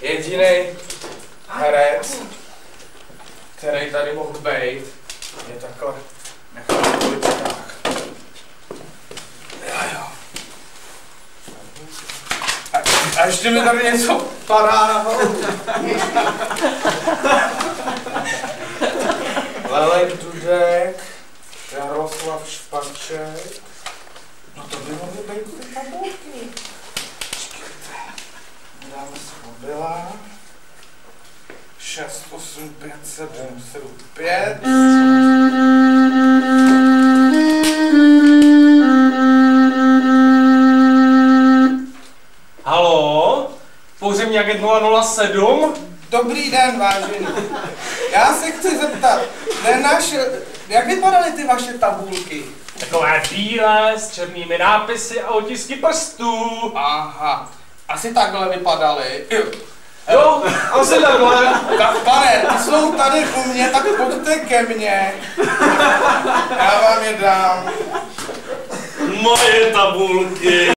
Jediný herec, který tady mohl být, je takhle nechal politikách. A, a ještě mi tady něco padá na hlavu. Lelek Dudek, Jaroslav Špaček. No to by mohly být ty tabulky. Si mobila. 6, 8, 5, 7, 7, 5. Halo? Pouze agent 007? Dobrý den, vážení. Já se chci zeptat, nenašel, jak vypadaly ty vaše tabulky? Takové bílé s černými nápisy a otisky prstů. Aha, asi takhle vypadaly. Jo, asi takhle. Tak pane, ty jsou tady u mě, tak pojďte ke mně. Já vám je dám. Moje tabulky.